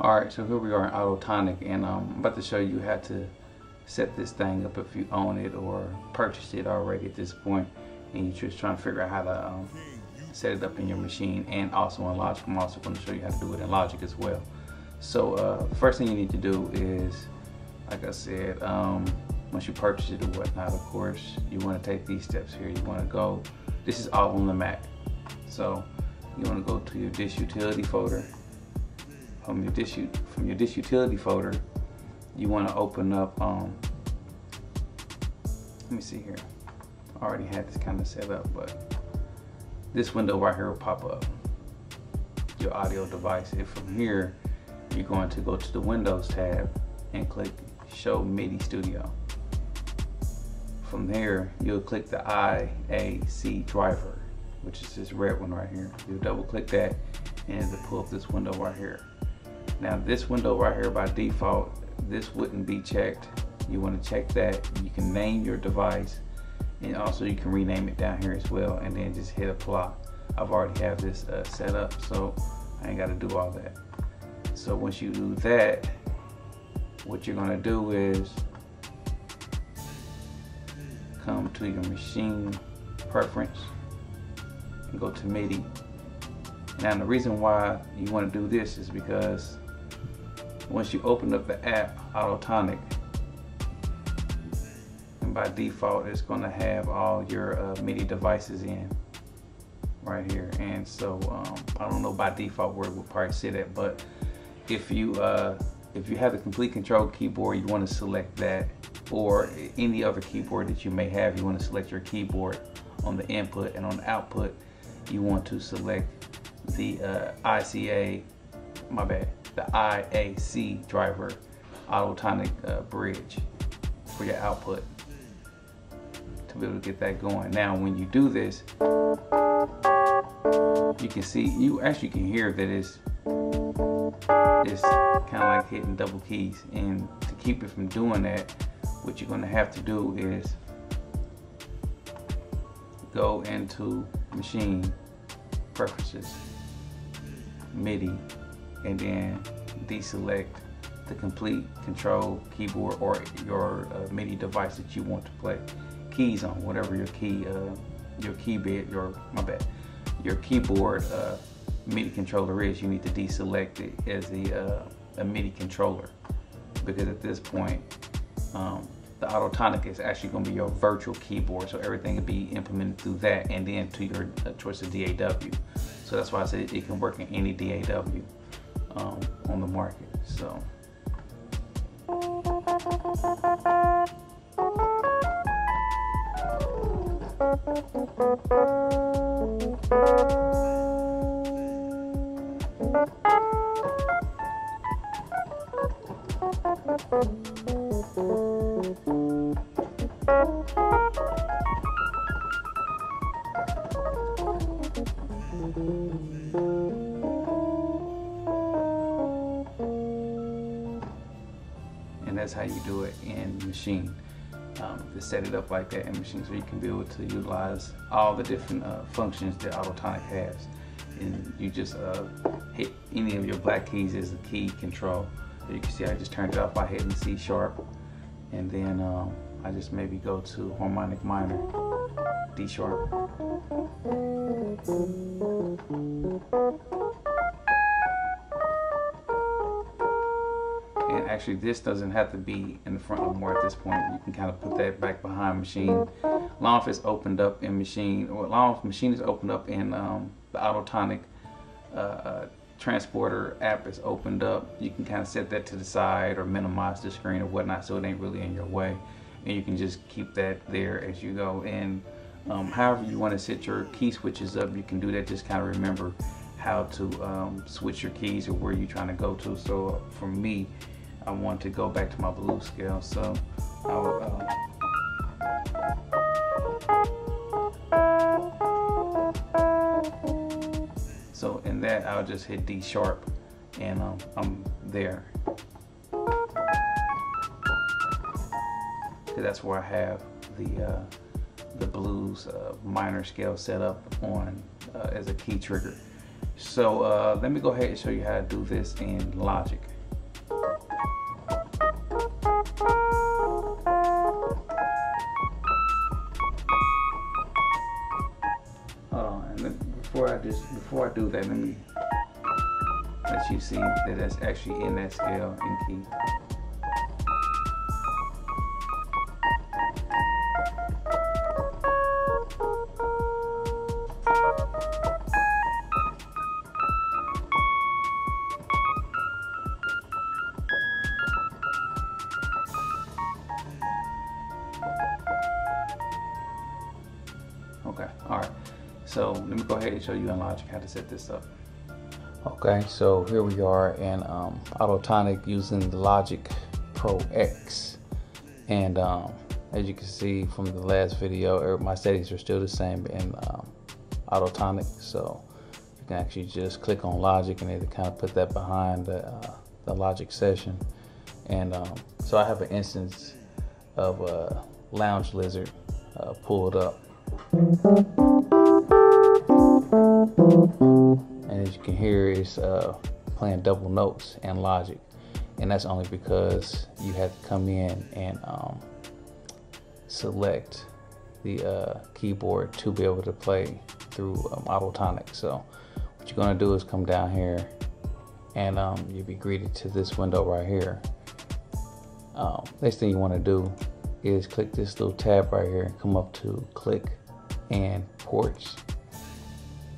Alright, so here we are in Autotonic and um, I'm about to show you how to set this thing up if you own it or purchased it already at this point and you're just trying to figure out how to um, set it up in your machine and also in Logic. I'm also going to show you how to do it in Logic as well. So uh, first thing you need to do is, like I said, um, once you purchase it or whatnot, of course, you want to take these steps here. You want to go, this is all on the Mac. So you want to go to your disk utility folder from your disk from your disk utility folder, you want to open up. Um, let me see here. I already had this kind of set up, but this window right here will pop up. Your audio device. And from here, you're going to go to the Windows tab and click Show MIDI Studio. From there, you'll click the IAC driver, which is this red one right here. You'll double click that and it'll pull up this window right here. Now this window right here by default, this wouldn't be checked. You want to check that. You can name your device and also you can rename it down here as well and then just hit apply. I've already have this uh, set up so I ain't got to do all that. So once you do that, what you're gonna do is come to your Maschine preference and go to MIDI. Now the reason why you want to do this is because once you open up the app Autotonic, and by default it's going to have all your uh, MIDI devices in right here. And so um, I don't know by default where it would probably sit at, but if you uh, if you have the Komplete Kontrol keyboard, you want to select that, or any other keyboard that you may have, you want to select your keyboard on the input and on the output, you want to select the uh, ICA, my bad, the IAC driver Autotonic uh, bridge for your output to be able to get that going. Now, when you do this, you can see, you actually can hear that it's, it's kind of like hitting double keys. And to keep it from doing that, what you're gonna have to do is go into Maschine preferences, MIDI, and then deselect the Komplete Kontrol keyboard or your uh, MIDI device that you want to play keys on, whatever your key, uh, your keyboard, your my bad, your keyboard uh, MIDI controller is. You need to deselect it as the uh, a MIDI controller because at this point, um, the Autotonic is actually going to be your virtual keyboard, so everything will be implemented through that, and then to your uh, choice of DAW. So that's why I said it can work in any DAW um, on the market. So. And that's how you do it in Maschine. Um, to set it up like that in Maschine so you can be able to utilize all the different uh, functions that Autotonic has. And you just uh, hit any of your black keys as the key control. So you can see I just turned it off by hitting C sharp. And then um, I just maybe go to harmonic minor D sharp. And actually this doesn't have to be in the front no more at this point. You can kind of put that back behind Maschine. Long if it's opened up in Maschine or long if Maschine is opened up in um, the Autotonic uh, uh, transporter app is opened up you can kind of set that to the side or minimize the screen or whatnot so it ain't really in your way. And you can just keep that there as you go. And um, however you want to set your key switches up you can do that. Just kind of remember how to um, switch your keys or where you're trying to go to. So for me I want to go back to my blues scale. So I will, uh, so in that, I'll just hit D sharp and um, I'm there. That's where I have the, uh, the blues uh, minor scale set up on uh, as a key trigger. So uh, let me go ahead and show you how to do this in Logic. Before I do that, let me let you see that that's actually in that scale in key. Okay, all right. So let me go ahead and show you in Logic how to set this up. Okay, so here we are in um, Autotonic using the Logic Pro X. And um, as you can see from the last video, er, my settings are still the same in um, Autotonic. So you can actually just click on Logic and it kind of put that behind the, uh, the Logic session. And um, so I have an instance of a Lounge Lizard uh, pulled up. And as you can hear, it's uh, playing double notes and logic. And that's only because you have to come in and um, select the uh, keyboard to be able to play through um, Autotonic. So what you're gonna do is come down here and um, you'll be greeted to this window right here. Um, next thing you wanna do is click this little tab right here and come up to click and ports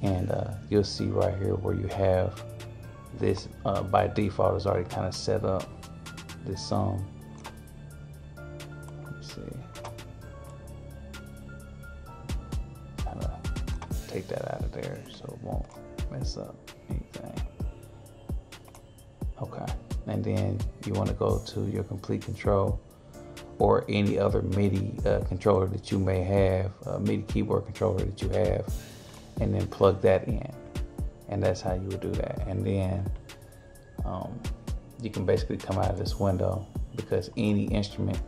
and uh, you'll see right here where you have this uh, by default is already kind of set up this song. Let's see. Kind of take that out of there so it won't mess up anything. Okay and then you want to go to your Komplete Kontrol or any other MIDI uh, controller that you may have, a MIDI keyboard controller that you have, and then plug that in. And that's how you would do that. And then um, you can basically come out of this window because any instrument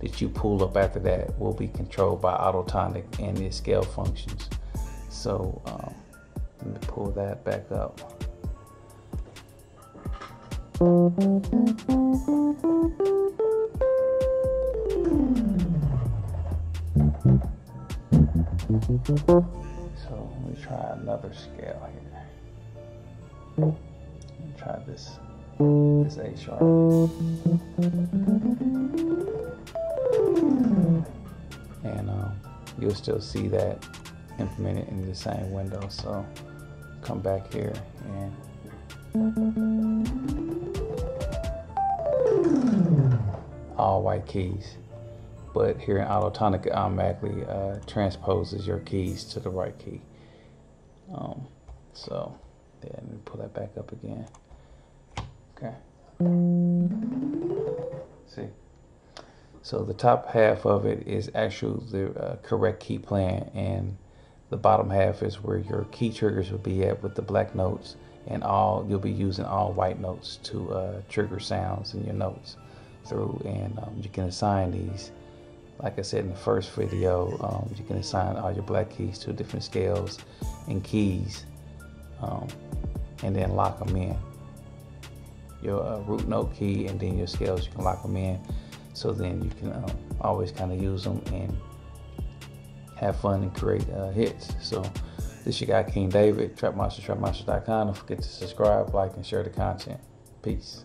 that you pull up after that will be controlled by Autotonic and the scale functions. So um, let me pull that back up. Me try another scale here. Try this this A sharp. And um, you'll still see that implemented in the same window. So come back here and all white keys but here in Autotonic it automatically uh, transposes your keys to the right key. Um, so yeah, let me pull that back up again. Okay. See. So the top half of it is actually the uh, correct key plan and the bottom half is where your key triggers will be at with the black notes and all you'll be using all white notes to uh, trigger sounds in your notes through and um, you can assign these like I said in the first video, um, you can assign all your black keys to different scales and keys um, and then lock them in. Your uh, root note key and then your scales, you can lock them in. So then you can um, always kind of use them and have fun and create uh, hits. So this your guy King David, Trap Monster, TrapMonster.com. Don't forget to subscribe, like, and share the content. Peace.